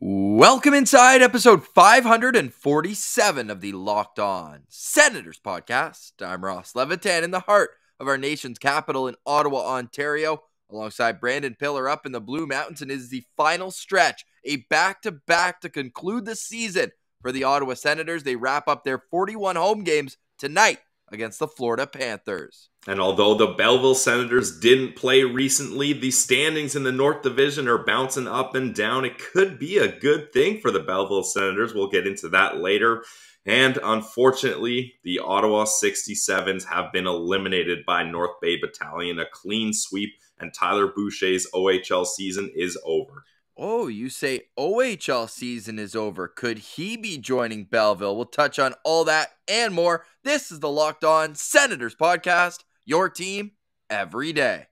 Welcome inside episode 547 of the Locked On Senators podcast. I'm Ross Levitan in the heart of our nation's capital in Ottawa, Ontario, alongside Brandon Piller up in the Blue Mountains, and is the final stretch, a back to back to conclude the season for the Ottawa Senators. They wrap up their 41 home games tonight against the Florida Panthers. And although the Belleville Senators didn't play recently, the standings in the North Division are bouncing up and down. It could be a good thing for the Belleville Senators. We'll get into that later. And unfortunately, the Ottawa 67s have been eliminated by North Bay Battalion. A clean sweep, and Tyler Boucher's OHL season is over. Oh, you say OHL season is over. Could he be joining Belleville? We'll touch on all that and more. This is the Locked On Senators podcast, your team every day.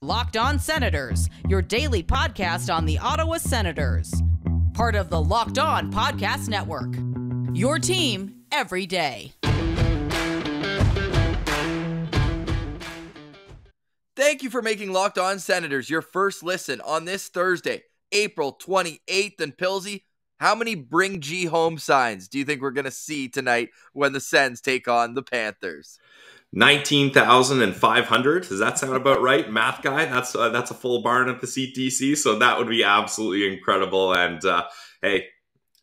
Locked On Senators, your daily podcast on the Ottawa Senators. Part of the Locked On Podcast Network. Your team every day. Thank you for making Locked On Senators your first listen on this Thursday. April 28th. in Pilsy, how many bring G home signs do you think we're going to see tonight when the Sens take on the Panthers? 19,500. Does that sound about right? Math guy, that's uh, that's a full barn at the CTC, so that would be absolutely incredible and uh, hey,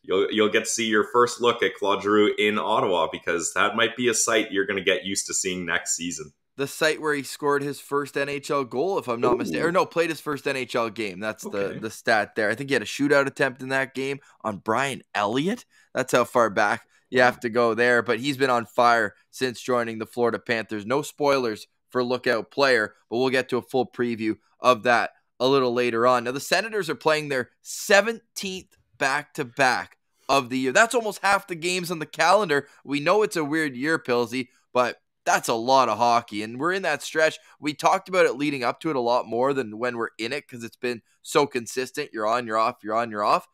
you'll you'll get to see your first look at Claude Giroux in Ottawa because that might be a sight you're going to get used to seeing next season the site where he scored his first NHL goal, if I'm not mistaken. Or no, played his first NHL game. That's okay. the the stat there. I think he had a shootout attempt in that game on Brian Elliott. That's how far back you have to go there. But he's been on fire since joining the Florida Panthers. No spoilers for lookout player, but we'll get to a full preview of that a little later on. Now the Senators are playing their 17th back to back of the year. That's almost half the games on the calendar. We know it's a weird year, Pilsy, but that's a lot of hockey. And we're in that stretch. We talked about it leading up to it a lot more than when we're in it because it's been so consistent. You're on, you're off, you're on, you're off.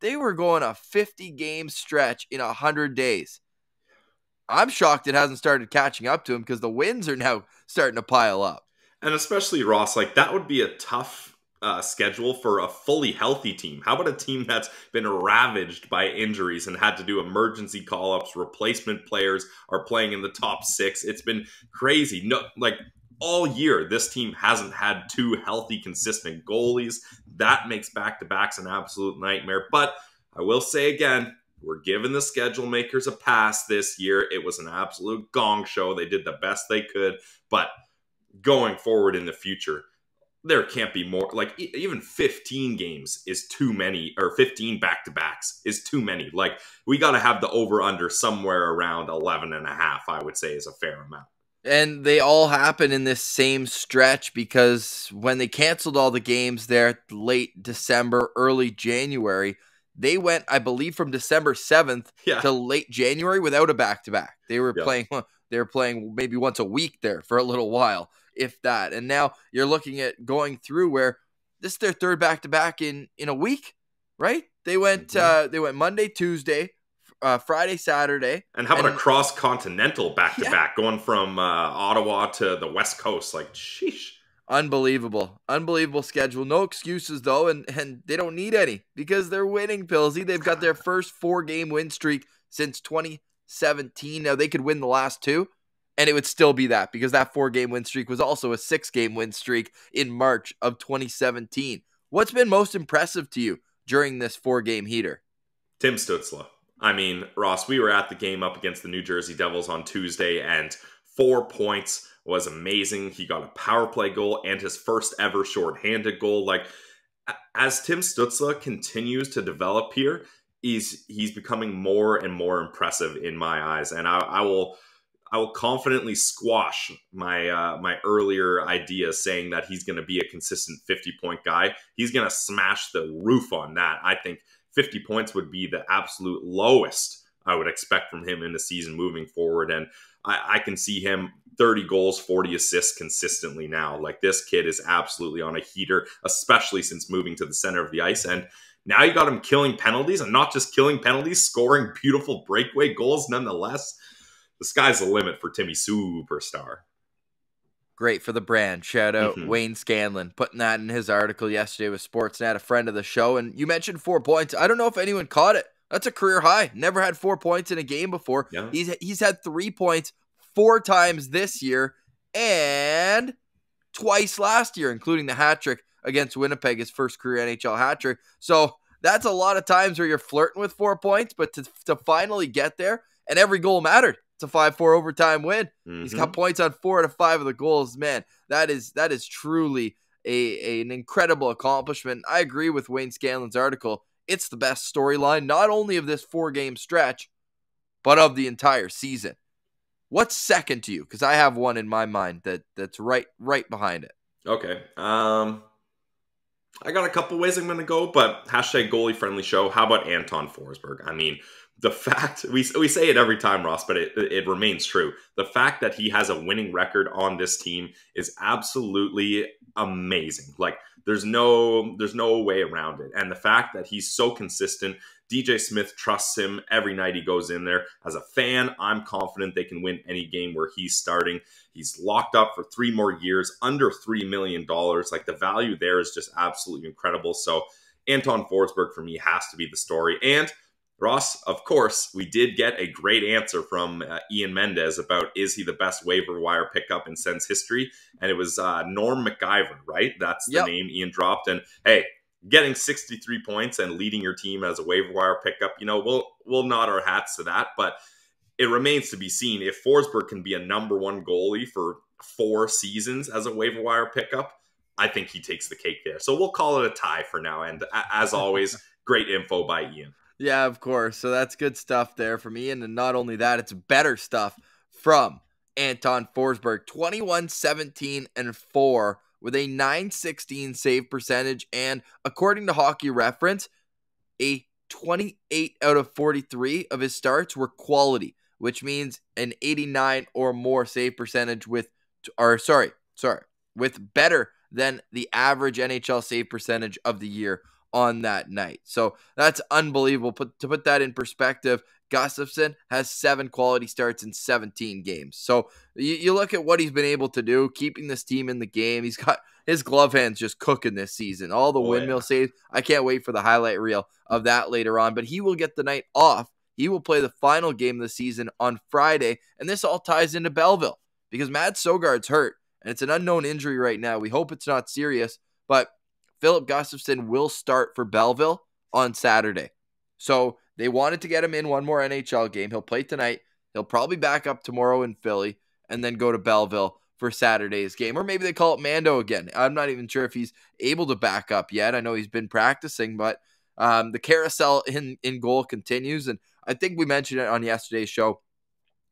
They were going a 50 game stretch in 100 days. I'm shocked it hasn't started catching up to him because the wins are now starting to pile up. And especially Ross, like that would be a tough uh, schedule for a fully healthy team? How about a team that's been ravaged by injuries and had to do emergency call ups? Replacement players are playing in the top six. It's been crazy. No, like all year, this team hasn't had two healthy, consistent goalies. That makes back to backs an absolute nightmare. But I will say again, we're giving the schedule makers a pass this year. It was an absolute gong show. They did the best they could. But going forward in the future, there can't be more like even 15 games is too many or 15 back-to-backs is too many like we got to have the over under somewhere around 11 and a half i would say is a fair amount and they all happen in this same stretch because when they canceled all the games there late december early january they went i believe from december 7th yeah. to late january without a back-to-back they were yeah. playing they were playing maybe once a week there for a little while if that. And now you're looking at going through where this is their third back to back in in a week, right? They went mm-hmm. uh, they went Monday, Tuesday, uh, Friday, Saturday, and how about and, a cross continental back to back going from uh, Ottawa to the West Coast? Like, sheesh. Unbelievable, unbelievable schedule. No excuses though, and and they don't need any because they're winning. Pilsy, they've got their first four game win streak since 2017. Now they could win the last two, and it would still be that because that four game win streak was also a six game win streak in March of 2017. What's been most impressive to you during this four game heater? Tim Stutzle. I mean, Ross, we were at the game up against the New Jersey Devils on Tuesday, and four points was amazing. He got a power play goal and his first ever shorthanded goal. Like, as Tim Stutzle continues to develop here, he's he's becoming more and more impressive in my eyes. And I, I will I will confidently squash my uh, my earlier idea saying that he's going to be a consistent 50 point guy. He's going to smash the roof on that. I think 50 points would be the absolute lowest I would expect from him in the season moving forward. And I, I can see him 30 goals, 40 assists consistently now. Like this kid is absolutely on a heater, especially since moving to the center of the ice. And now you got him killing penalties and not just killing penalties, scoring beautiful breakaway goals nonetheless the sky's the limit for Timmy Superstar. Great for the brand. Shout out Mhm. Wayne Scanlan putting that in his article yesterday with Sportsnet, a friend of the show. And you mentioned four points. I don't know if anyone caught it. That's a career high. Never had four points in a game before. Yeah. He's he's had three points four times this year and twice last year, including the hat trick against Winnipeg, his first career NHL hat trick. So that's a lot of times where you're flirting with four points, but to, to finally get there, and every goal mattered. It's a five four overtime win. He's Mhm. got points on four out of five of the goals. Man, that is that is truly a, a- an incredible accomplishment. I agree with Wayne Scanlan's article. It's the best storyline, not only of this four game stretch, but of the entire season. What's second to you? Because I have one in my mind that that's right right behind it. Okay. Um, I got a couple ways I'm going to go, but hashtag goalie friendly show. How about Anton Forsberg? I mean, the fact we we say it every time, Ross, but it it remains true. The fact that he has a winning record on this team is absolutely amazing. Like there's no there's no way around it. And the fact that he's so consistent, DJ Smith trusts him every night he goes in there. As a fan, I'm confident they can win any game where he's starting. He's locked up for three more years, under $3 million. Like the value there is just absolutely incredible. So, Anton Forsberg for me has to be the story. And Ross, of course, we did get a great answer from uh, Ian Mendes about is he the best waiver wire pickup in Sens history? And it was uh, Norm McIver, right? That's the Yep. name Ian dropped. And hey, getting 63 points and leading your team as a waiver wire pickup, you know, we'll we'll nod our hats to that. But it remains to be seen if Forsberg can be a number one goalie for four seasons as a waiver wire pickup. I think he takes the cake there. So we'll call it a tie for now. And as always, great info by Ian. Yeah, of course. So that's good stuff there from Ian. And not only that, it's better stuff from Anton Forsberg 21 17 and 4 with a 916 save percentage. And according to Hockey Reference, a 28 out of 43 of his starts were quality, which means an 89 or more save percentage with, or sorry, sorry, with better than the average NHL save percentage of the year on that night. So that's unbelievable. Put, to put that in perspective, Gustavsson has seven quality starts in 17 games. So you, you look at what he's been able to do, keeping this team in the game. He's got his glove hands just cooking this season. All the Oh, windmill yeah. saves. I can't wait for the highlight reel of that later on. But he will get the night off. He will play the final game of the season on Friday. And this all ties into Belleville because Mads Sogaard's hurt. And it's an unknown injury right now. We hope it's not serious. But Filip Gustavsson will start for Belleville on Saturday. So they wanted to get him in one more NHL game. He'll play tonight. He'll probably back up tomorrow in Philly and then go to Belleville for Saturday's game. Or maybe they call it Mando again. I'm not even sure if he's able to back up yet. I know he's been practicing, but um, the carousel in, in goal continues. And I think we mentioned it on yesterday's show.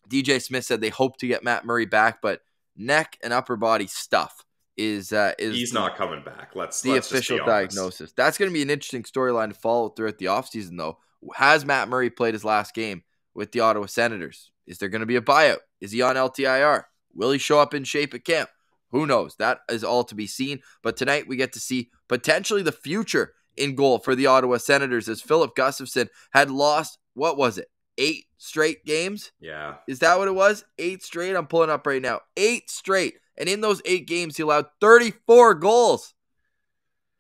DJ Smith said they hope to get Matt Murray back, but neck and upper body stuff is uh, is He's the- not coming back. Let's the let's official diagnosis. That's going to be an interesting storyline to follow throughout the offseason, though. Has Matt Murray played his last game with the Ottawa Senators? Is there going to be a buyout? Is he on LTIR? Will he show up in shape at camp? Who knows? That is all to be seen. But tonight we get to see potentially the future in goal for the Ottawa Senators as Filip Gustavsson had lost, what was it, eight straight games? Yeah. Is that what it was? Eight straight? I'm pulling up right now. Eight straight. And in those eight games, he allowed 34 goals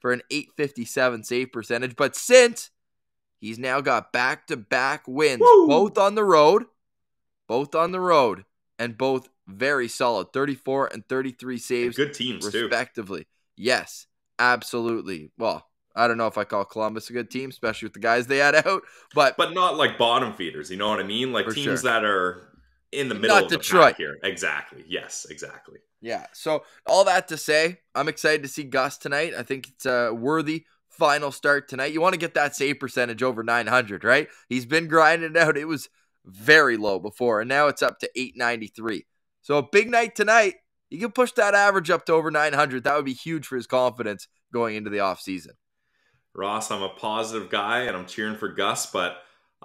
for an 857 save percentage. But since he's now got back to back wins, Woo! both on the road, both on the road, and both very solid 34 and 33 And saves, good teams too. respectively. Yes, absolutely. Well, I don't know if I call Columbus a good team, especially with the guys they had out, but But not like bottom feeders, you know what I mean? Like teams sure. that are in the middle Not of the Detroit. here. Exactly. Yes, exactly. Yeah. So all that to say, I'm excited to see Gus tonight. I think it's a worthy final start tonight. You want to get that save percentage over 900, right? He's been grinding it out. It was very low before, and now it's up to 893. So a big night tonight. You can push that average up to over 900. That would be huge for his confidence going into the offseason. Ross, I'm a positive guy and I'm cheering for Gus, but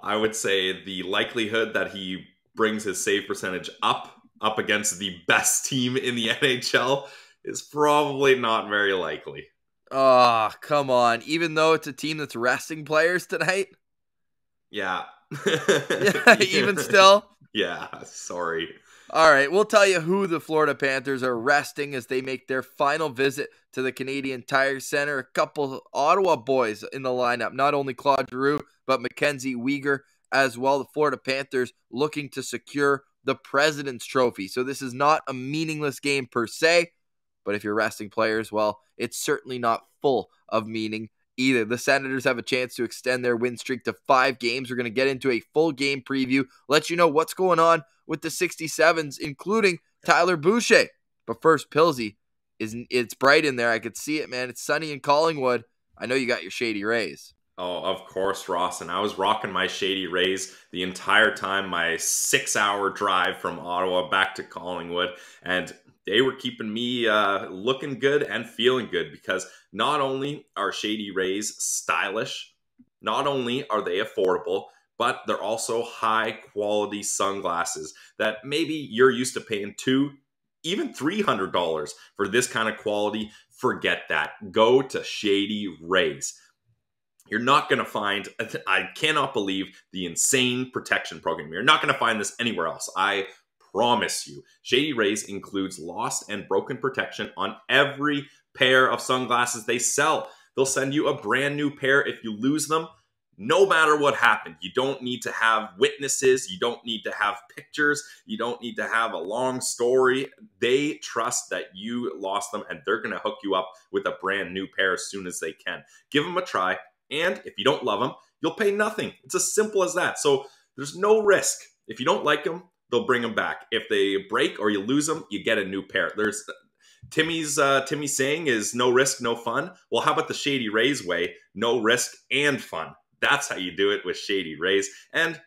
I would say the likelihood that he brings his save percentage up up against the best team in the NHL is probably not very likely. Oh, come on. Even though it's a team that's resting players tonight, Yeah, yeah, even still. Yeah, sorry. All right, we'll tell you who the Florida Panthers are resting as they make their final visit to the Canadian Tire Center. A couple Ottawa boys in the lineup, not only Claude Giroux, but Mackenzie Weegar as well. The Florida Panthers looking to secure the President's Trophy. So this is not a meaningless game per se, but if you're resting players, well, it's certainly not full of meaning either. The Senators have a chance to extend their win streak to five games. We're going to get into a full game preview, let you know what's going on with the 67s, including Tyler Boucher. But first, Pilsy, it's bright in there. I could see it, man. It's sunny in Collingwood. I know you got your shady rays. Oh, of course, Ross. And I was rocking my Shady Rays the entire time, my six hour drive from Ottawa back to Collingwood. And they were keeping me uh, looking good and feeling good because not only are Shady Rays stylish, not only are they affordable, but they're also high quality sunglasses that maybe you're used to paying two, even $300 for this kind of quality. Forget that. Go to Shady Rays. You're not going to find, I cannot believe the insane protection program. You're not going to find this anywhere else. I promise you. Shady Rays includes lost and broken protection on every pair of sunglasses they sell. They'll send you a brand new pair if you lose them. No matter what happened, you don't need to have witnesses. You don't need to have pictures. You don't need to have a long story. They trust that you lost them and they're going to hook you up with a brand new pair as soon as they can. Give them a try. And if you don't love them, you'll pay nothing. It's as simple as that. So there's no risk. If you don't like them, they'll bring them back. If they break or you lose them, you get a new pair. There's Timmy's uh, Timmy saying is no risk, no fun. Well, how about the Shady Rays way? No risk and fun. That's how you do it with Shady Rays. And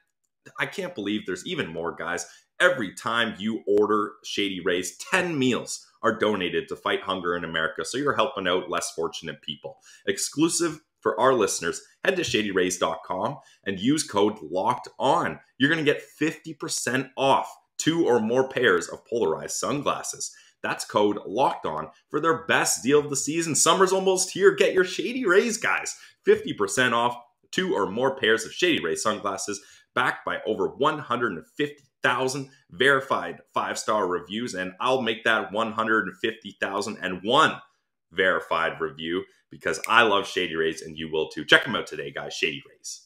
I can't believe there's even more guys. Every time you order Shady Rays, 10 meals are donated to fight hunger in America. So you're helping out less fortunate people. Exclusive for our listeners, head to shadyrays.com and use code locked on. You're going to get 50% off two or more pairs of polarized sunglasses. That's code locked on for their best deal of the season. Summer's almost here. Get your Shady Rays, guys. 50% off two or more pairs of Shady Rays sunglasses, backed by over 150,000 verified five star reviews. And I'll make that 150,001 verified review because I love Shady Rays and you will too. Check them out today, guys. Shady Rays.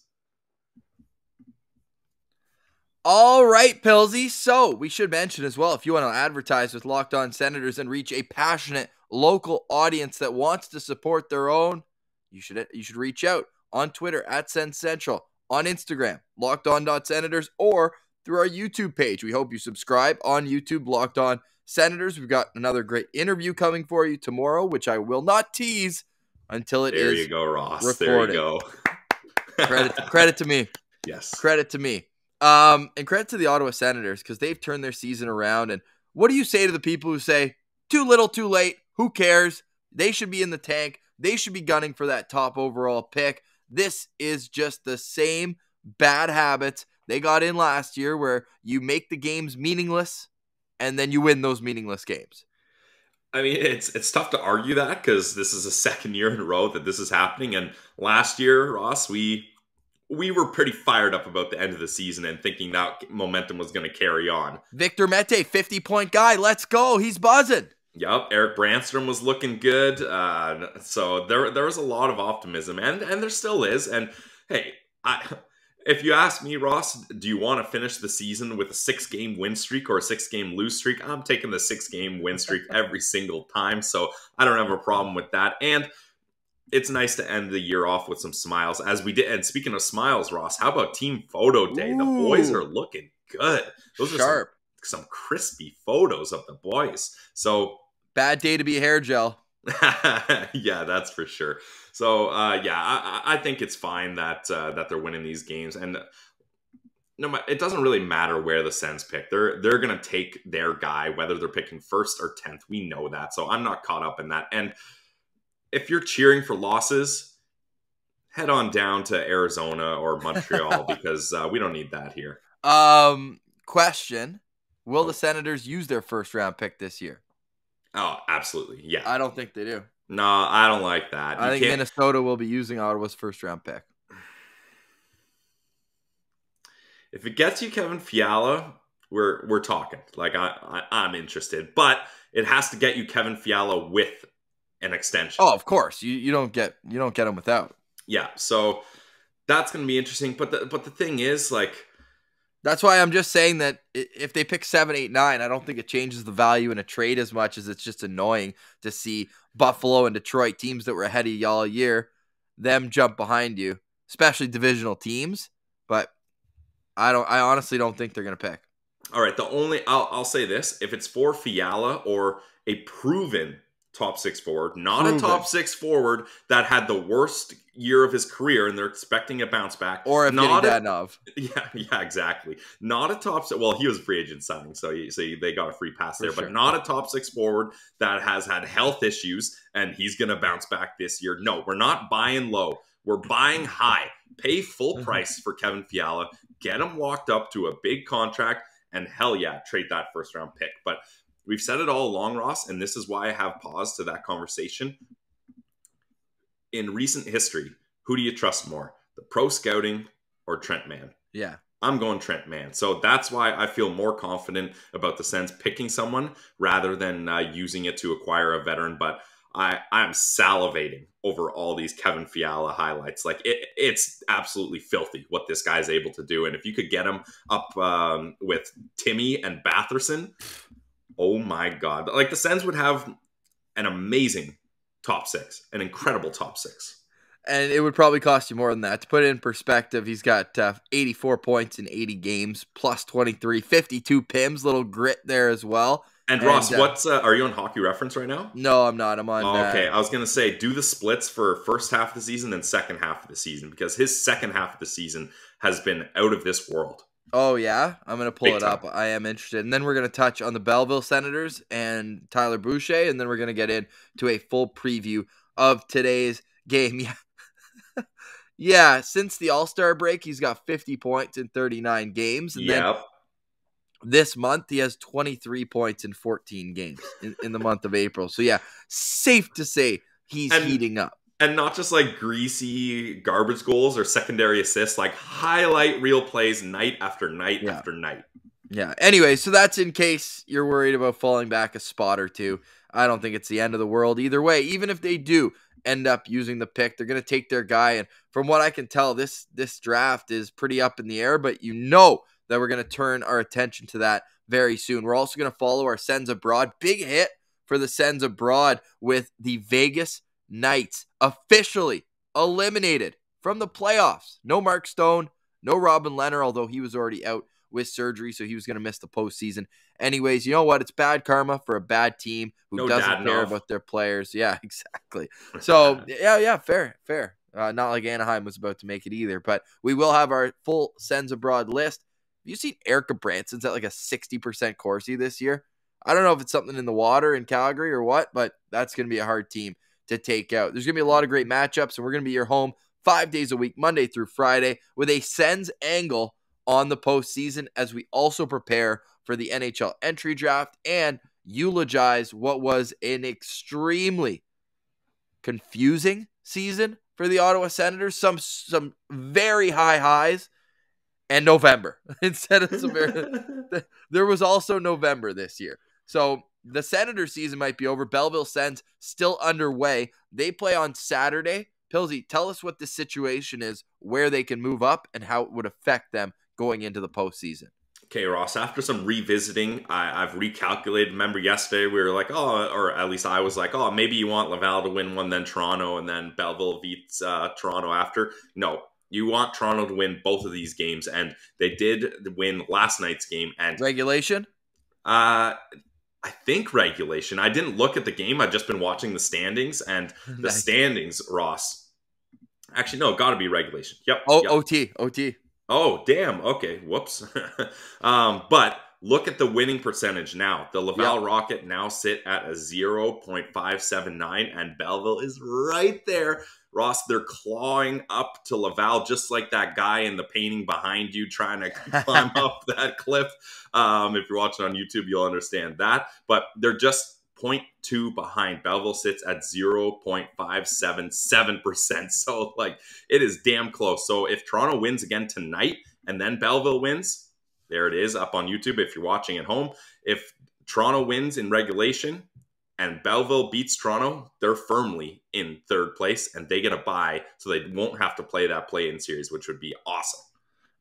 All right, Pilsy. So we should mention as well if you want to advertise with Locked On Senators and reach a passionate local audience that wants to support their own, you should you should reach out on Twitter at Sen Central, on Instagram, Locked On Senators, or through our YouTube page. We hope you subscribe on YouTube, Locked On Senators. We've got another great interview coming for you tomorrow, which I will not tease until it there is you go, Ross. Recorded. There you go. credit, credit to me. Yes. Credit to me. Um, and credit to the Ottawa Senators because they've turned their season around. And what do you say to the people who say, too little, too late? Who cares? They should be in the tank. They should be gunning for that top overall pick. This is just the same bad habits they got in last year where you make the games meaningless and then you win those meaningless games. I mean, it's it's tough to argue that because this is a second year in a row that this is happening. And last year, Ross, we we were pretty fired up about the end of the season and thinking that momentum was going to carry on. Victor Mete, 50 point guy. Let's go. He's buzzing. Yep, Erik Brannstrom was looking good. Uh, so there there was a lot of optimism, and and there still is. And hey, I if you ask me, Ross, do you want to finish the season with a six game win streak or a six game lose streak? I'm taking the six game win streak every single time. So I don't have a problem with that. And it's nice to end the year off with some smiles as we did. And speaking of smiles, Ross, how about team photo day? Ooh. The boys are looking good. Those Sharp. are some, some crispy photos of the boys. So bad day to be hair gel. yeah, that's for sure. So uh, yeah, I, I, think it's fine that uh, that they're winning these games, and no, it doesn't really matter where the Sens pick. They're they're gonna take their guy, whether they're picking first or tenth. We know that, so I'm not caught up in that. And if you're cheering for losses, head on down to Arizona or Montreal because uh, we don't need that here. Um, question: Will the Senators use their first round pick this year? Oh, absolutely. Yeah. I don't think they do. No, I don't like that. You I think can't... Minnesota will be using Ottawa's first round pick. if it gets you Kevin Fiala, we're we're talking. Like I, I am interested, but it has to get you Kevin Fiala with an extension. Oh, of course. You you don't get you don't get him without. Yeah. So that's going to be interesting. But the but the thing is, like, that's why I'm just saying that if they pick seven, eight, nine, I don't think it changes the value in a trade as much as it's just annoying to see Buffalo and Detroit teams that were ahead of y'all a year, them jump behind you, especially divisional teams. But I don't. I honestly don't think they're going to pick. All right. The only I'll, I'll say this: if it's for Fiala or a proven top six forward, not Proven. a top six forward that had the worst year of his career, and they're expecting a bounce back. Or if not Dadonov. Yeah, yeah, exactly. Not a top six. Well, he was a free agent signing, so you, so they got a free pass there. Sure. But not a top six forward that has had health issues, and he's going to bounce back this year. No, we're not buying low. We're buying high. Pay full mm-hmm. price for Kevin Fiala. Get him walked up to a big contract, and hell yeah, trade that first round pick. But We've said it all along, Ross, and this is why I have paused to that conversation. In recent history, who do you trust more, the pro scouting or Trent Mann? Yeah. I'm going Trent Mann. So that's why I feel more confident about the Sens picking someone rather than uh, using it to acquire a veteran. But I, I'm salivating over all these Kevin Fiala highlights. Like it, it's absolutely filthy what this guy's able to do. And if you could get him up um, with Timmy and Batherson, oh my god, like the Sens would have an amazing top six, an incredible top six. And it would probably cost you more than that. To put it in perspective, he's got uh, 84 points in 80 games, plus 23, 52 PIMs, little grit there as well. And, and Ross, uh, what's uh, are you on Hockey Reference right now? No, I'm not. I'm on. Oh, okay, I was gonna say do the splits for first half of the season and second half of the season because his second half of the season has been out of this world. Oh yeah, I'm gonna pull Big it time. up. I am interested, and then we're gonna touch on the Belleville Senators and Tyler Boucher, and then we're gonna get into a full preview of today's game. Yeah, yeah. Since the All Star break, he's got 50 points in 39 games, and yep. then this month he has 23 points in 14 games in, in the month of April. So yeah, safe to say he's and, heating up and not just like greasy garbage goals or secondary assists, like highlight real plays night after night yeah. after night. Yeah. Anyway, so that's in case you're worried about falling back a spot or two. I don't think it's the end of the world either way. Even if they do end up using the pick, they're going to take their guy. And from what I can tell, this this draft is pretty up in the air. But you know that we're going to turn our attention to that very soon. We're also going to follow our Sens abroad. Big hit for the Sens abroad with the Vegas Knights officially eliminated from the playoffs. No Mark Stone, no Robin Lehner, although he was already out with surgery, so he was going to miss the postseason. Anyways, you know what? It's bad karma for a bad team who no doesn't care about their players. Yeah, exactly. So, yeah, yeah, fair, fair. Uh, not like Anaheim was about to make it either, but we will have our full Sens Abroad list. Have you seen Erik Gudbranson's at like a 60% Corsi this year? I don't know if it's something in the water in Calgary or what, but that's going to be a hard team to take out. There's going to be a lot of great matchups, and we're going to be your home five days a week, Monday through Friday, with a Sens angle on the postseason as we also prepare for the NHL entry draft and eulogize what was an extremely confusing season for the Ottawa Senators. Some some very high highs and November instead of some very, there was also November this year. So the Senator season might be over. Belleville Sens still underway. They play on Saturday. Pilsy, tell us what the situation is, where they can move up, and how it would affect them going into the postseason. Okay, Ross, after some revisiting, I, have recalculated. Remember yesterday, we were like, oh, or at least I was like, oh, maybe you want Laval to win one, then Toronto, and then Belleville beats uh, Toronto after. No, you want Toronto to win both of these games, and they did win last night's game. And regulation? Uh, I think regulation. I didn't look at the game. I've just been watching the standings and the nice. standings, Ross. Actually, no, got to be regulation. Yep. Oh, yep. OT, OT. Oh, damn. Okay. Whoops. um, but look at the winning percentage now. The Laval yep. Rocket now sit at a 0.579, and Belleville is right there Ross, they're clawing up to Laval, just like that guy in the painting behind you trying to climb up that cliff. Um, if you're watching on YouTube, you'll understand that. But they're just 0.2 behind. Belleville sits at 0.577%. So, like, it is damn close. So, if Toronto wins again tonight and then Belleville wins, there it is up on YouTube if you're watching at home. If Toronto wins in regulation and Belleville beats Toronto, they're firmly in third place and they get a bye, so they won't have to play that play in series, which would be awesome.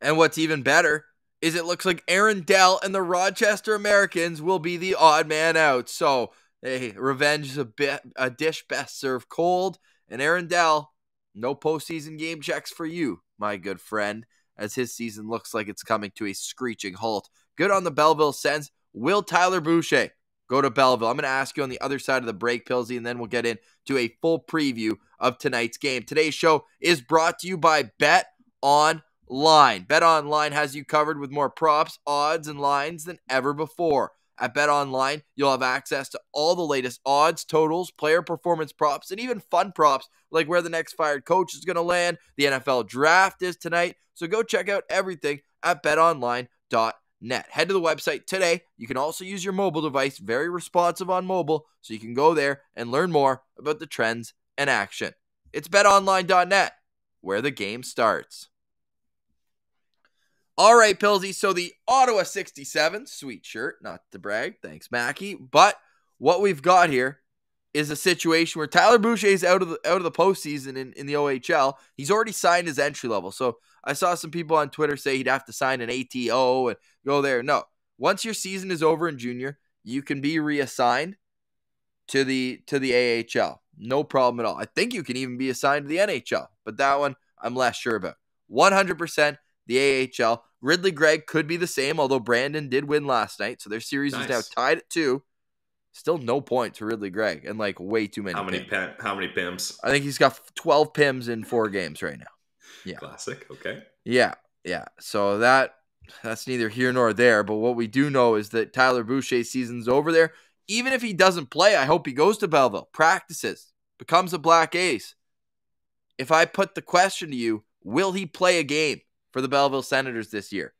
And what's even better is it looks like Aaron Dell and the Rochester Americans will be the odd man out. So, hey, revenge is a, bit, a dish best served cold. And Aaron Dell, no postseason game checks for you, my good friend, as his season looks like it's coming to a screeching halt. Good on the Belleville Sens. Will Tyler Boucher go to Belleville? I'm going to ask you on the other side of the break, Pilsy, and then we'll get into a full preview of tonight's game. Today's show is brought to you by Bet Online. Bet Online has you covered with more props, odds, and lines than ever before. At Bet Online, you'll have access to all the latest odds, totals, player performance props, and even fun props like where the next fired coach is going to land. The NFL draft is tonight, so go check out everything at betonline.net. Head to the website today. You can also use your mobile device, very responsive on mobile, so you can go there and learn more about the trends and action. It's betonline.net, where the game starts. All right, Pilsy. So the Ottawa 67, sweet shirt, not to brag. Thanks, Mackie. But what we've got here is a situation where Tyler Boucher is out of the out of the postseason in, in the OHL. He's already signed his entry level. So I saw some people on Twitter say he'd have to sign an ATO and go there. No. Once your season is over in junior, you can be reassigned to the to the AHL. No problem at all. I think you can even be assigned to the NHL, but that one I'm less sure about. 100% the AHL. Ridley Greig could be the same, although Brandon did win last night, so their series nice. is now tied at two. Still no points to Ridley Greig, and like way too many. How many pim, How many pims? I think he's got twelve pims in four games right now. Yeah, classic. Okay. Yeah, yeah. So that that's neither here nor there. But what we do know is that Tyler Boucher's season's over there. Even if he doesn't play, I hope he goes to Belleville, practices, becomes a black ace. If I put the question to you, will he play a game? for the Belleville Senators this year?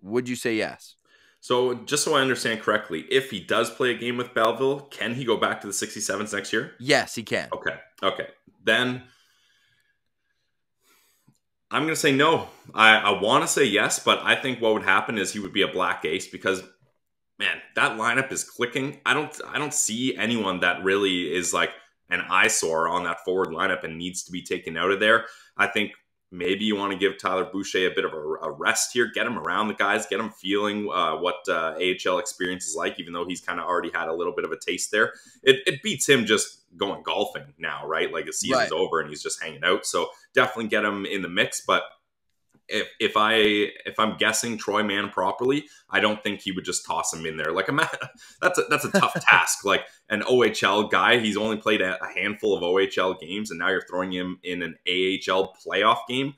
Would you say yes? So, just so I understand correctly, if he does play a game with Belleville, can he go back to the 67s next year? Yes, he can. Okay. Okay. Then I'm going to say no. I, I want to say yes, but I think what would happen is he would be a black ace because man, that lineup is clicking. I don't I don't see anyone that really is like an eyesore on that forward lineup and needs to be taken out of there. I think Maybe you want to give Tyler Boucher a bit of a, a rest here, get him around the guys, get him feeling uh, what uh, AHL experience is like, even though he's kind of already had a little bit of a taste there. It, it beats him just going golfing now, right? Like the season's right. over and he's just hanging out. So definitely get him in the mix. But if if I if I'm guessing Troy Mann properly, I don't think he would just toss him in there. Like a that's a, that's a tough task. Like an OHL guy, he's only played a, handful of OHL games, and now you're throwing him in an AHL playoff game.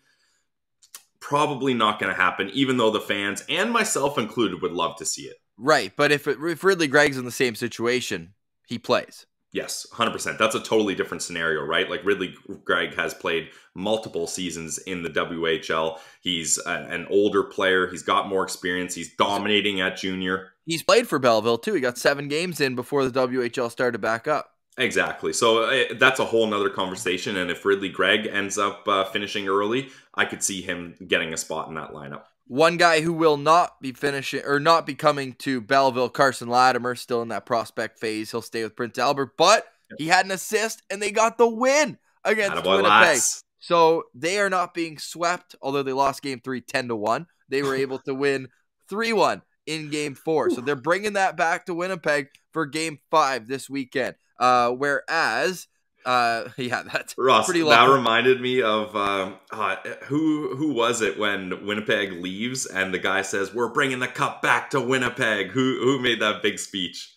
Probably not going to happen, even though the fans and myself included would love to see it. Right, but if it, if Ridley Greig's in the same situation, he plays. Yes, 100%. That's a totally different scenario, right? Like Ridley Greig has played multiple seasons in the WHL. He's a, an older player. He's got more experience. He's dominating at junior. He's played for Belleville too. He got seven games in before the WHL started back up. Exactly. So uh, that's a whole nother conversation. And if Ridley Greig ends up uh, finishing early, I could see him getting a spot in that lineup. One guy who will not be finishing or not be coming to Belleville, Carson Latimer, still in that prospect phase. He'll stay with Prince Albert, but he had an assist and they got the win against Attaboy Winnipeg. Lots. So they are not being swept, although they lost game three 10 to 1. They were able to win 3 1 in game four. So they're bringing that back to Winnipeg for game five this weekend. Uh, whereas uh, yeah, that's Ross. Pretty that reminded me of um, uh, who who was it when Winnipeg leaves and the guy says, "We're bringing the cup back to Winnipeg." Who who made that big speech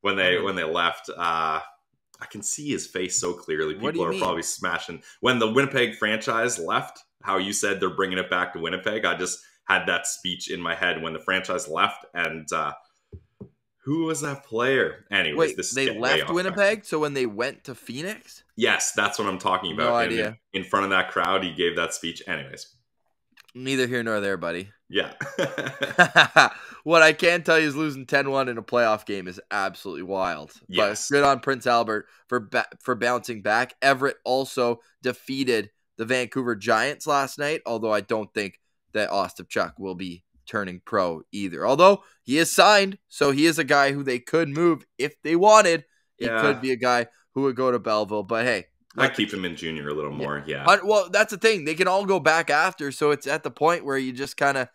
when they when they left? Uh, I can see his face so clearly. People are mean? probably smashing when the Winnipeg franchise left. How you said they're bringing it back to Winnipeg. I just had that speech in my head when the franchise left, and uh, who was that player? Anyways, Wait, this they left Winnipeg. Track. So when they went to Phoenix, yes, that's what I'm talking about. No idea. In, in front of that crowd, he gave that speech. Anyways, neither here nor there, buddy. Yeah. what I can tell you is losing 10-1 in a playoff game is absolutely wild. Yes. But good on Prince Albert for ba- for bouncing back. Everett also defeated the Vancouver Giants last night, although I don't think that Ostapchuk will be turning pro either. Although he is signed, so he is a guy who they could move if they wanted. He Yeah. could be a guy who would go to Belleville. But hey, I keep him in junior a little more. Yeah. Uh, well, that's the thing. They can all go back after, so it's at the point where you just kind of,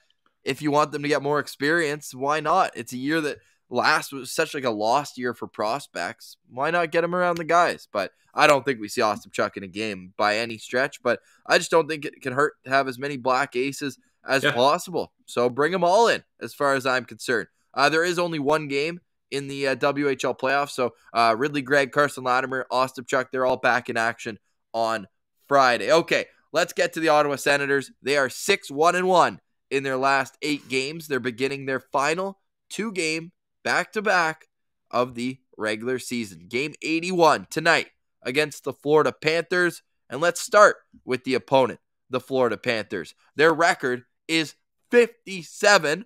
if you want them to get more experience, why not? It's a year that last was such like a lost year for prospects. Why not get them around the guys? But I don't think we see Ostapchuk in a game by any stretch. But I just don't think it can hurt to have as many black aces as Yeah. possible. So bring them all in, as far as I'm concerned. Uh, there is only one game in the uh, WHL playoffs. So uh, Ridley, Greig, Carson Latimer, Ostapchuk, they're all back in action on Friday. Okay, let's get to the Ottawa Senators. They are 6 1 and 1 in their last eight games. They're beginning their final two game back to back of the regular season. Game 81 tonight against the Florida Panthers. And let's start with the opponent, the Florida Panthers. Their record is 57.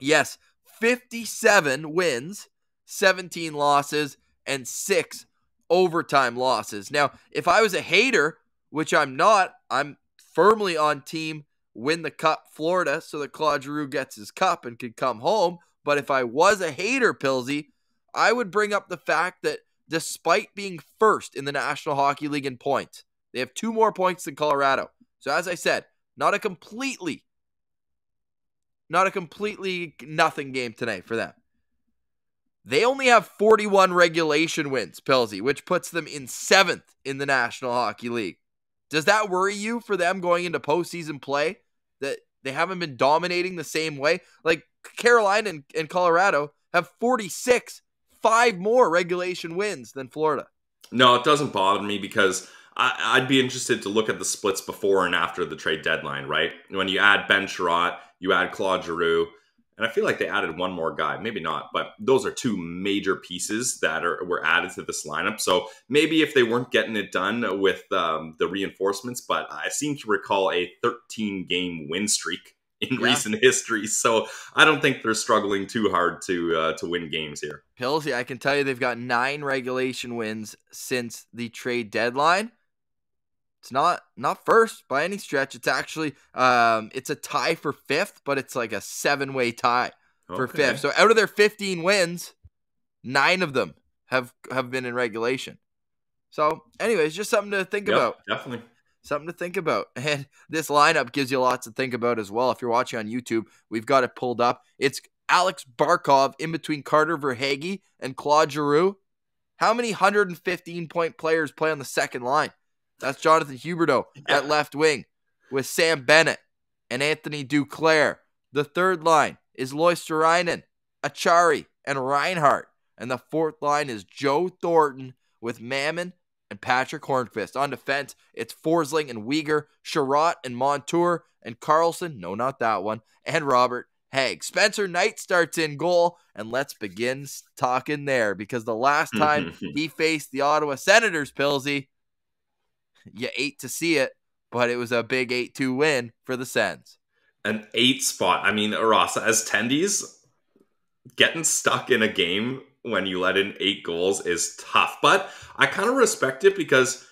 Yes, 57 wins, 17 losses, and six overtime losses. Now, if I was a hater, which I'm not, I'm firmly on team win the cup Florida so that Claude Giroux gets his cup and can come home. But if I was a hater, Pilsy, I would bring up the fact that despite being first in the National Hockey League in points, they have two more points than Colorado. So as I said, not a completely not a completely nothing game tonight for them. They only have 41 regulation wins, Pilsy, which puts them in seventh in the National Hockey League. Does that worry you for them going into postseason play? That they haven't been dominating the same way? Like Carolina and, and Colorado have 46, five more regulation wins than Florida. No, it doesn't bother me because I, I'd be interested to look at the splits before and after the trade deadline, right? When you add Ben Chiarot, you add Claude Giroux, and I feel like they added one more guy, maybe not, but those are two major pieces that are were added to this lineup. So maybe if they weren't getting it done with um, the reinforcements, but I seem to recall a 13 game win streak in Yeah. recent history, so I don't think they're struggling too hard to uh, to win games here. Pilsy, I can tell you they've got nine regulation wins since the trade deadline. It's not not first by any stretch. It's actually um it's a tie for fifth, but it's like a seven way tie for Okay. fifth. So out of their 15 wins, nine of them have have been in regulation. So, anyways, just something to think Yep, about. definitely. Something to think about. And this lineup gives you lots to think about as well. If you're watching on YouTube, we've got it pulled up. It's Alex Barkov in between Carter Verhaeghe and Claude Giroux. How many 115 point players play on the second line? That's Jonathan Huberdeau at left wing with Sam Bennett and Anthony Duclair. The third line is Luostarinen, Acciari, and Reinhart. And the fourth line is Joe Thornton with Mamin and Patric Hornqvist. On defense, it's Forsling and Weegar, Chiarot and Montour, and Carlsson, no, not that one, and Robert Hagg. Spencer Knight starts in goal, and let's begin talking there because the last time he faced the Ottawa Senators, Pilsy, you ate to see it, but it was a big 8 2 win for the Sens. an eight spot. I mean, Arasa, as tendies, getting stuck in a game when you let in eight goals is tough. But I kind of respect it because,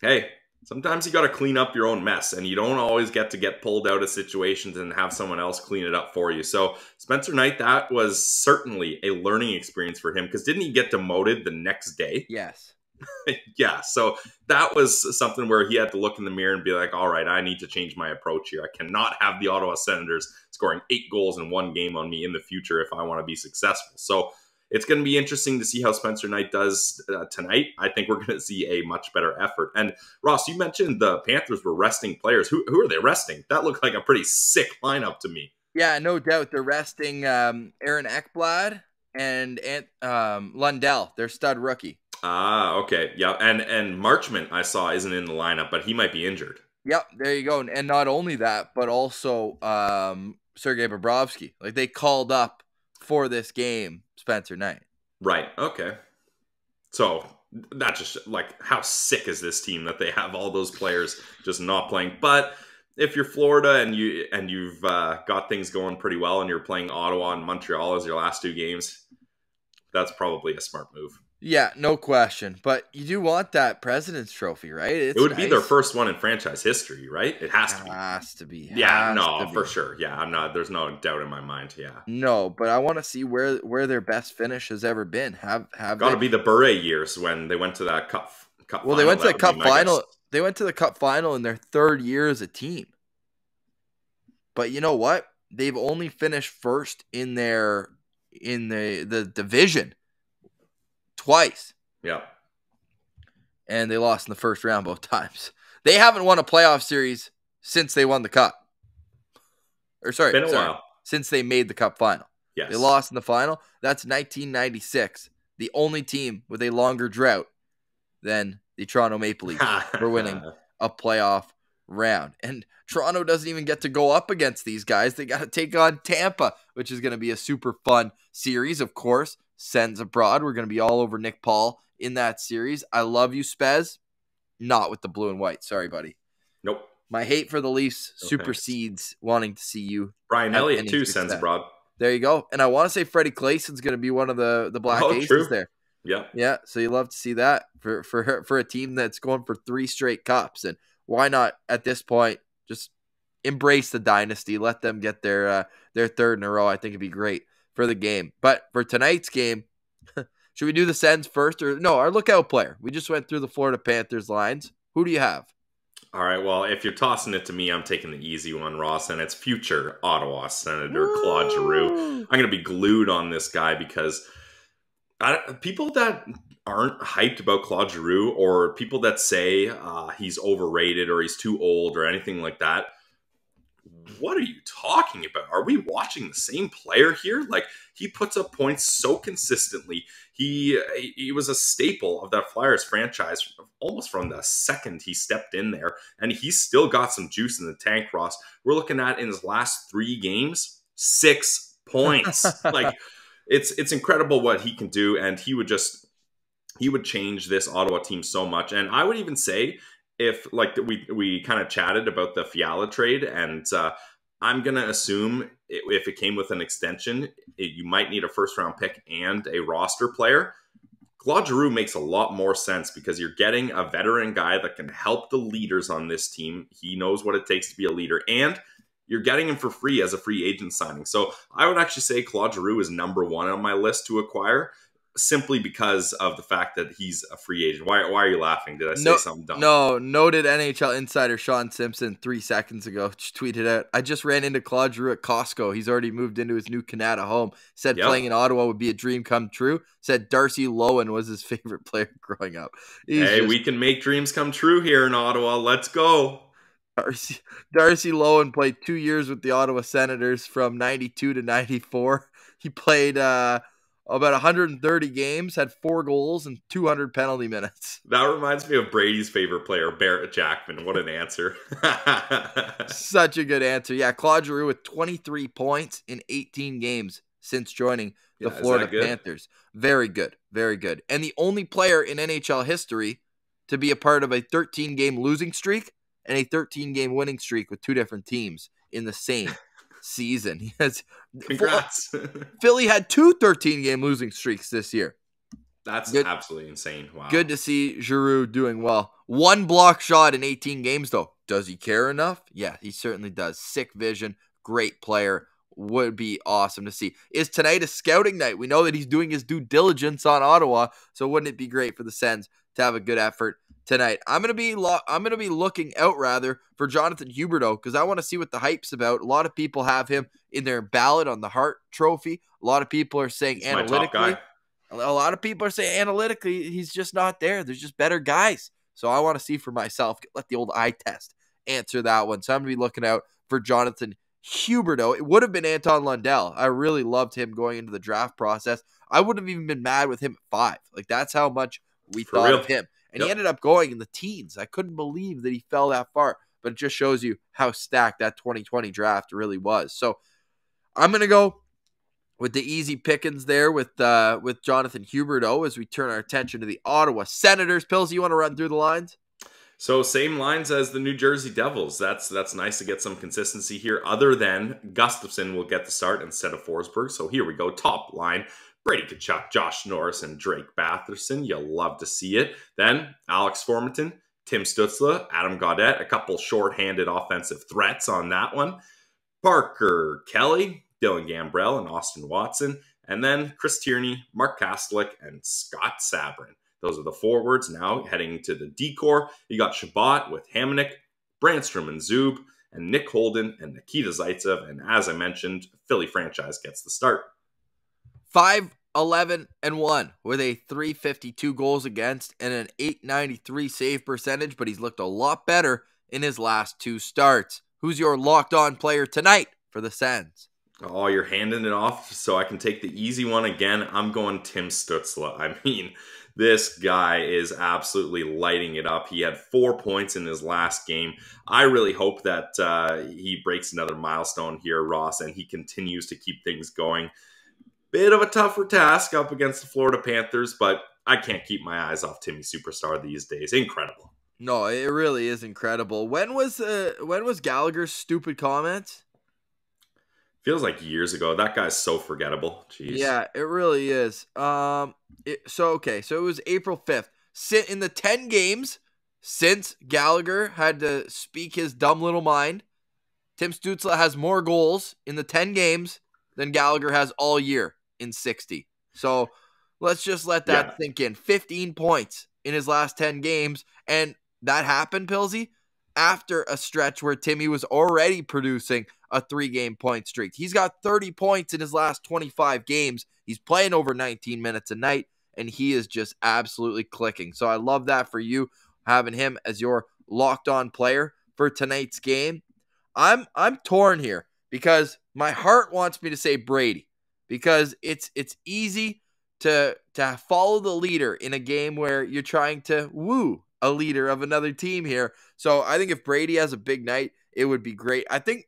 hey, sometimes you got to clean up your own mess, and you don't always get to get pulled out of situations and have someone else clean it up for you. So Spencer Knight, that was certainly a learning experience for him because didn't he get demoted the next day? Yes. yeah, so that was something where he had to look in the mirror and be like, all right, I need to change my approach here. I cannot have the Ottawa Senators scoring eight goals in one game on me in the future if I want to be successful. So it's going to be interesting to see how Spencer Knight does uh, tonight. I think we're going to see a much better effort. And Ross, you mentioned the Panthers were resting players. Who, who are they resting? That looked like a pretty sick lineup to me. Yeah, no doubt. They're resting um, Aaron Ekblad and um, Lundell, their stud rookie. Ah, okay. Yeah, and and Marchment I saw isn't in the lineup, but he might be injured. Yep, there you go. And not only that, but also um, Sergei Bobrovsky. Like they called up for this game Spencer Knight. Right. Okay. So that just like how sick is this team that they have all those players just not playing. But if you're Florida and you and you've uh, got things going pretty well and you're playing Ottawa and Montreal as your last two games, that's probably a smart move. Yeah, no question. But you do want that President's Trophy, right? It's it would nice. be their first one in franchise history, right? It has to be. Has to be. yeah, no, to be. for sure. Yeah, I'm not. There's no doubt in my mind. Yeah, No, but I want to see where where their best finish has ever been. Have have got to be the Bure years when they went to that cup. cup Well, they final. went to That the cup final. guess. They went to the cup final in their third year as a team. But you know what? They've only finished first in their in the the division twice, Yeah, and they lost in the first round both times. They haven't won a playoff series since they won the cup. Or sorry, been a sorry, while. since they made the cup final. Yes, They lost in the final. That's 1996. The only team with a longer drought than the Toronto Maple Leafs for winning a playoff round. And Toronto doesn't even get to go up against these guys. They got to take on Tampa, which is going to be a super fun series, of course. Sens abroad. We're going to be all over Nick Paul in that series. I love you, Spez. Not with the blue and white. Sorry, buddy. Nope. My hate for the Leafs No supersedes wanting to see you. Brian Elliott too Sens abroad. There you go. And I want to say Freddie Claesson's going to be one of the the black Oh, aces true. there. Yeah, Yeah, so you love to see that for for for a team that's going for three straight cups, and why not at this point just embrace the dynasty, let them get their uh, their third in a row. I think it'd be great for the game. But for tonight's game, should we do the Sens first or no? Our lookout player. We just went through the Florida Panthers lines. Who do you have? All right. Well, if you're tossing it to me, I'm taking the easy one, Ross, and it's future Ottawa Senator Claude Giroux. I'm going to be glued on this guy because I, people that aren't hyped about Claude Giroux or people that say uh, he's overrated or he's too old or anything like that, what are you talking about? Are we watching the same player here? Like he puts up points so consistently. He he was a staple of that Flyers franchise almost from the second he stepped in there, and he's still got some juice in the tank. Ross, we're looking at in his last three games, six points. like it's it's incredible what he can do, and he would just he would change this Ottawa team so much. And I would even say if like we we kind of chatted about the Fiala trade, and uh, I'm gonna assume i- if it came with an extension, it, you might need a first round pick and a roster player. Claude Giroux makes a lot more sense because you're getting a veteran guy that can help the leaders on this team. He knows what it takes to be a leader, and you're getting him for free as a free agent signing. So I would actually say Claude Giroux is number one on my list to acquire, simply because of the fact that he's a free agent. Why, why are you laughing? Did I say No, something dumb? No, noted NHL insider Sean Simpson three seconds ago tweeted out. I just ran into Claude Giroux at Costco. He's already moved into his new Kanata home. Said Yep. playing in Ottawa would be a dream come true. Said Darcy Loewen was his favorite player growing up. He's Hey, just- we can make dreams come true here in Ottawa. Let's go. Darcy, Darcy Loewen played two years with the Ottawa Senators from 92 to 94. He played uh, about 130 games, had four goals, and 200 penalty minutes. That reminds me of Brady's favorite player, Barrett Jackman. What an answer. Such a good answer. Yeah, Claude Giroux with 23 points in 18 games since joining the Yeah, Florida? Panthers. Very good. Very good. And the only player in NHL history to be a part of a 13 game losing streak and a 13 game winning streak with two different teams in the same season. He has uh, Congrats. Philly had two 13 game losing streaks this year. That's Good- absolutely insane. Wow. Good to see Giroux doing well. One block shot in 18 games, though. Does he care enough? Yeah, he certainly does. Sick vision, great player. Would be awesome to see. Is tonight a scouting night? We know that he's doing his due diligence on Ottawa, so wouldn't it be great for the Sens to have a good effort tonight? I'm gonna be lo- I'm gonna be looking out rather for Jonathan Huberdeau because I want to see what the hype's about. A lot of people have him in their ballot on the Hart Trophy. A lot of people are saying He's analytically. A lot of people are saying analytically he's just not there. There's just better guys. So I want to see for myself. Let the old eye test answer that one. So I'm gonna be looking out for Jonathan Huberdeau. It would have been Anton Lundell. I really loved him going into the draft process. I wouldn't have even been mad with him at five. Like that's how much we For thought real. of him. And he ended up going in the teens. I couldn't believe that he fell that far. But it just shows you how stacked that 2020 draft really was. So I'm gonna go with the easy pickings there with uh with Jonathan Huberdeau as we turn our attention to the Ottawa Senators. Pills, you want to run through the lines? So same lines as the New Jersey Devils. That's that's nice to get some consistency here. Other than Gustavsson will get the start instead of Forsberg. So here we go. Top line: Brady Tkachuk, Josh Norris, and Drake Batherson. You'll love to see it. Then Alex Formenton, Tim Stützle, Adam Gaudette, a couple short-handed offensive threats on that one. Parker Kelly, Dylan Gambrell, and Austin Watson. And then Chris Tierney, Mark Kastelic, and Scott Sabourin. Those are the forwards now heading to the decor. You got Chabot with Hamonic, Brannstrom and Zub, and Nick Holden and Nikita Zaitsev. And as I mentioned, Philly franchise gets the start. 5 11 and 1 with a 352 goals against and an 893 save percentage, but he's looked a lot better in his last two starts. Who's your locked on player tonight for the Sens? Oh, you're handing it off so I can take the easy one again. I'm going Tim Stützle. I mean, this guy is absolutely lighting it up. He had four points in his last game. I really hope that uh, he breaks another milestone here, Ross, and he continues to keep things going. Bit of a tougher task up against the Florida Panthers, but I can't keep my eyes off Timmy Superstar these days. Incredible. No, it really is incredible. When was uh, when was Gallagher's stupid comment? Feels like years ago. That guy's so forgettable. Jeez. Yeah, it really is. Um, it, so okay, so it was April fifth. Sit in the ten games since Gallagher had to speak his dumb little mind. Tim Stutzle has more goals in the ten games than Gallagher has all year in 60. So let's just let that yeah. sink in. 15 points in his last 10 games. And that happened, Pilsy, after a stretch where Timmy was already producing a three game point streak. He's got 30 points in his last 25 games. He's playing over 19 minutes a night, and he is just absolutely clicking. So I love that for you, having him as your locked on player for tonight's game. I'm I'm torn here because my heart wants me to say Brady because it's it's easy to to follow the leader in a game where you're trying to woo a leader of another team here. So I think if Brady has a big night, it would be great. I think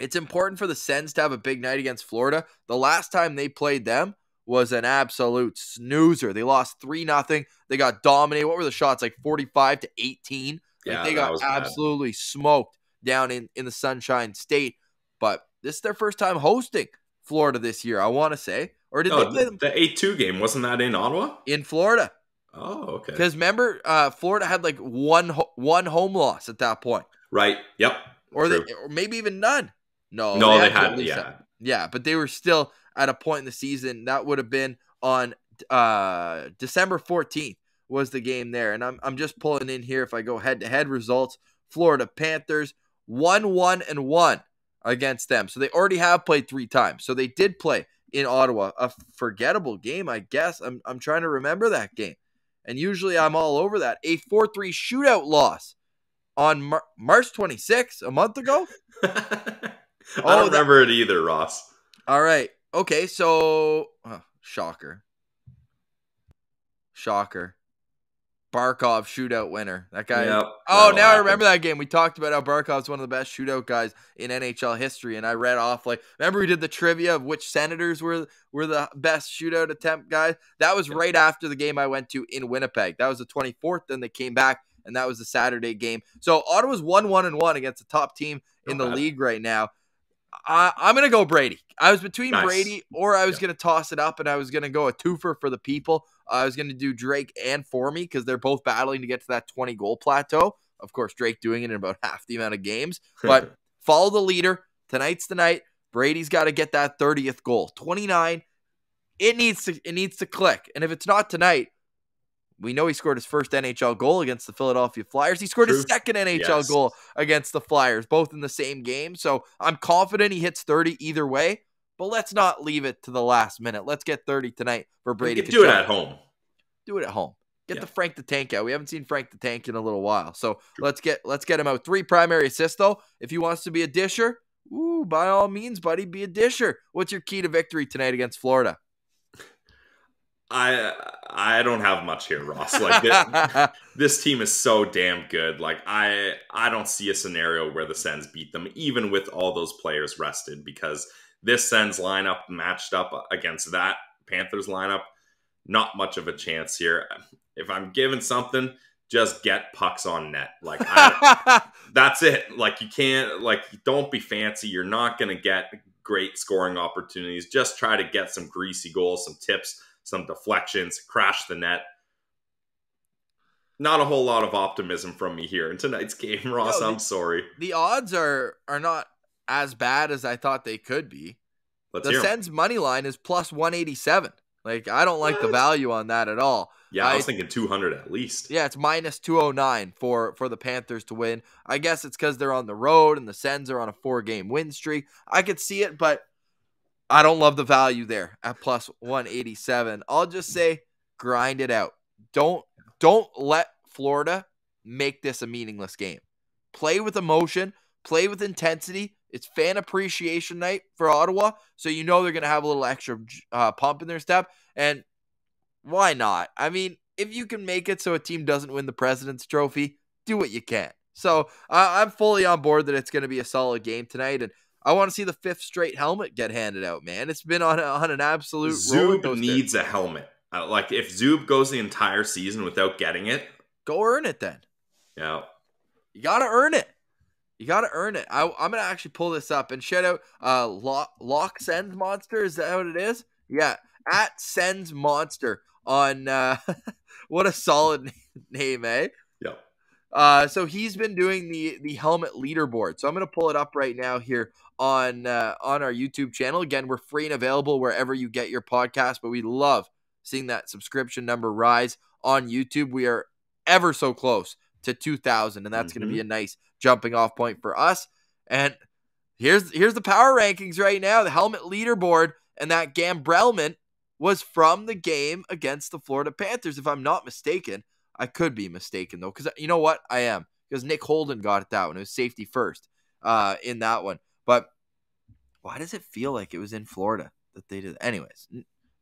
it's important for the Sens to have a big night against Florida. The last time they played them was an absolute snoozer. They lost 3 nothing. They got dominated. What were the shots? Like 45 to 18. Like yeah, they got absolutely bad. smoked down in in the Sunshine State. But this is their first time hosting Florida this year, I want to say. Or did no, they play them? The 8 2 game, wasn't that in Ottawa? In Florida. Oh, okay. Because remember, uh, Florida had like one ho- one home loss at that point. Right. Yep. Or, they, or maybe even none. No. No, they, they had, had yeah. Yeah, but they were still at a point in the season that would have been on uh, December 14th was the game there. And I'm, I'm just pulling in here if I go head to head results. Florida Panthers 1 1 and 1 against them. So they already have played three times. So they did play in Ottawa. A forgettable game, I guess. I'm, I'm trying to remember that game. And usually I'm all over that. A 4 3 shootout loss on Mar- March 26th, a month ago. I oh, don't remember that- it either, Ross. All right. Okay. So, oh, shocker. Shocker. Barkov shootout winner. That guy. Yep, oh, now happen. I remember that game. We talked about how Barkov's one of the best shootout guys in NHL history, and I read off like remember we did the trivia of which Senators were were the best shootout attempt guys. That was yep. right after the game I went to in Winnipeg. That was the 24th. Then they came back, and that was the Saturday game. So Ottawa's one one and one against the top team in the league right now. I, am gonna go Brady. I was between nice. Brady or I was yeah. gonna toss it up and I was gonna go a twofer for the people. I was gonna do Drake and Formy because they're both battling to get to that 20 goal plateau. Of course, Drake doing it in about half the amount of games. But follow the leader. Tonight's the night. Brady's got to get that 30th goal. 29. It needs to it needs to click. And if it's not tonight, we know he scored his first NHL goal against the Philadelphia Flyers. He scored True. his second NHL yes. goal against the Flyers, both in the same game. So I'm confident he hits 30 either way. But let's not leave it to the last minute. Let's get 30 tonight for Brady. Do it at home. Do it at home. Get yeah. the Frank the Tank out. We haven't seen Frank the Tank in a little while. So True. let's get let's get him out. Three primary assists though. If he wants to be a disher, ooh, by all means, buddy, be a disher. What's your key to victory tonight against Florida? I I don't have much here, Ross. Like this, this, team is so damn good. Like I I don't see a scenario where the Sens beat them, even with all those players rested, because this Sens lineup matched up against that Panthers lineup, not much of a chance here. If I'm given something, just get pucks on net. Like I, that's it. Like you can't like don't be fancy. You're not gonna get great scoring opportunities. Just try to get some greasy goals, some tips, some deflections, crash the net. Not a whole lot of optimism from me here in tonight's game, Ross. No, the, I'm sorry. The odds are are not as bad as I thought they could be. Let's the Sens money line is plus 187. Like I don't like what? the value on that at all. Yeah, I, I was thinking 200 at least. Yeah, it's minus 209 for for the Panthers to win. I guess it's cuz they're on the road and the Sens are on a 4-game win streak. I could see it, but I don't love the value there at plus 187. I'll just say grind it out. Don't don't let Florida make this a meaningless game. Play with emotion, play with intensity. It's fan appreciation night for Ottawa, so you know they're going to have a little extra uh, pump in their step. And why not? I mean, if you can make it so a team doesn't win the President's Trophy, do what you can. So uh, I'm fully on board that it's going to be a solid game tonight, and I want to see the fifth straight helmet get handed out. Man, it's been on a, on an absolute. Zub needs a helmet. Uh, like if Zub goes the entire season without getting it, go earn it then. Yeah, you got to earn it. You got to earn it. I, am gonna actually pull this up and shout out uh Lock, Lock Sens Monster. Is that what it is? Yeah, at Sens Monster on uh what a solid name, eh? Yeah. Uh, so he's been doing the the helmet leaderboard. So I'm gonna pull it up right now here on uh, on our YouTube channel. Again, we're free and available wherever you get your podcast, but we love seeing that subscription number rise on YouTube. We are ever so close to 2000 and that's mm-hmm. going to be a nice jumping off point for us. And here's here's the power rankings right now. The helmet leaderboard and that Gambrelman was from the game against the Florida Panthers if I'm not mistaken. I could be mistaken though cuz you know what? I am because Nick Holden got it that one. It was safety first uh in that one. But why does it feel like it was in Florida that they did? Anyways,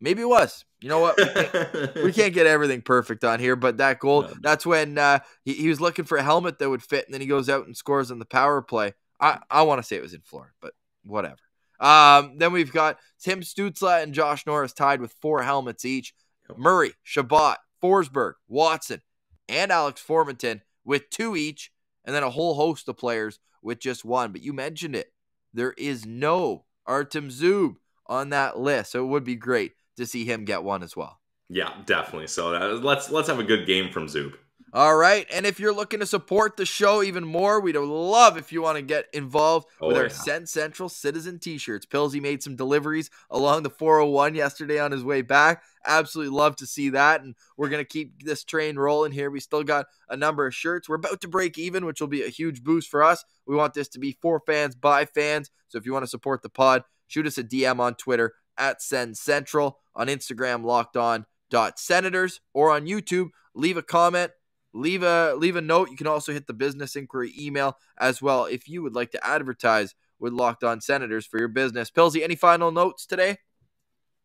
Maybe it was. You know what? We can't, we can't get everything perfect on here, but that goal, no. that's when uh, he, he was looking for a helmet that would fit, and then he goes out and scores on the power play. I, I want to say it was in Florida, but whatever. Um, then we've got Tim Stützle and Josh Norris tied with four helmets each. Murray, Chabot, Forsberg, Watson, and Alex Formenton with two each, and then a whole host of players with just one. But you mentioned it. There is no Artem Zub on that list, so it would be great to see him get one as well. Yeah, definitely. So uh, let's let's have a good game from Zub. All right, and if you're looking to support the show even more, we'd love if you want to get involved oh, with our yeah. Sens Central Citizen T-shirts. Pillsy made some deliveries along the 401 yesterday on his way back. Absolutely love to see that, and we're gonna keep this train rolling here. We still got a number of shirts. We're about to break even, which will be a huge boost for us. We want this to be for fans by fans. So if you want to support the pod, shoot us a DM on Twitter at Sens Central, on Instagram, locked on dot senators, or on YouTube. Leave a comment, leave a leave a note. You can also hit the business inquiry email as well if you would like to advertise with Locked On Senators for your business. Pilsy, any final notes today?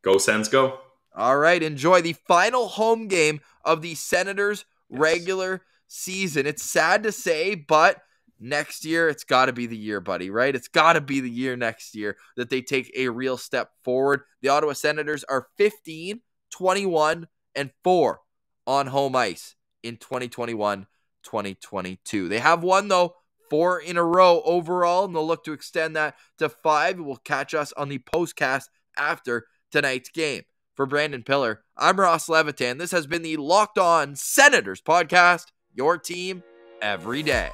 Go Sens, go. All right, enjoy the final home game of the Senators yes. regular season. It's sad to say, but next year it's got to be the year buddy right? It's got to be the year next year that they take a real step forward. The ottawa senators are 15 21 and 4 on home ice in 2021 2022 they have won though four in a row overall and they'll look to extend that to five. It will catch us on the postcast after tonight's game. For Brandon Piller i'm ross levitan. This has been the locked on senators podcast your team every day